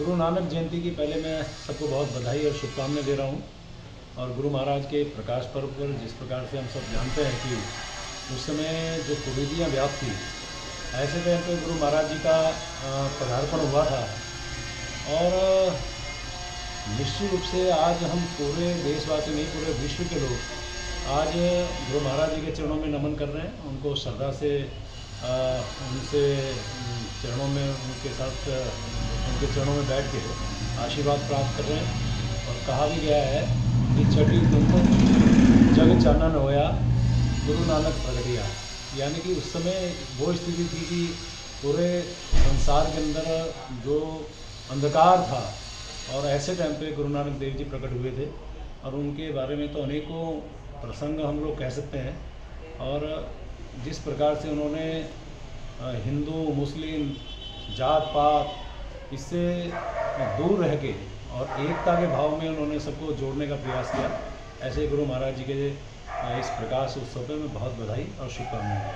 गुरु नानक जयंती की पहले मैं सबको बहुत बधाई और शुभकामनाएँ दे रहा हूँ। और गुरु महाराज के प्रकाश पर्व पर जिस प्रकार से हम सब जानते हैं कि उस समय जो कुरीतियाँ व्याप्त थी, ऐसे टाइम पर गुरु महाराज जी का पदार्पण हुआ था। और, निश्चित रूप से आज हम पूरे देशवासी नहीं, पूरे विश्व के लोग आज गुरु महाराज जी के चरणों में नमन कर रहे हैं। उनको श्रद्धा से उनसे, चरणों में उनके साथ उनके चरणों में बैठ के आशीर्वाद प्राप्त कर रहे हैं। और कहा भी गया है कि छठी तुम जग चानन होया, गुरु नानक प्रगटिया यानी कि उस समय वो स्थिति थी कि पूरे संसार के अंदर जो अंधकार था, और ऐसे टाइम पे गुरु नानक देव जी प्रकट हुए थे। और उनके बारे में तो अनेकों प्रसंग हम लोग कह सकते हैं। और जिस प्रकार से उन्होंने हिंदू, मुस्लिम जात पात इससे दूर रह के और एकता के भाव में उन्होंने सबको जोड़ने का प्रयास किया। ऐसे गुरु महाराज जी के इस प्रकाश उत्सव पर मैं बहुत बधाई और शुभकामनाएँ